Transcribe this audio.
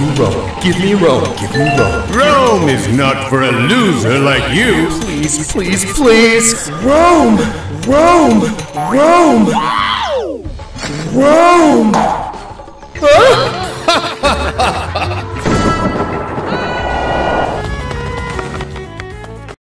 Rome. Give me Rome. Give me Rome. Rome is not for a loser like you. Please, please, please. Rome! Rome! Rome! Rome!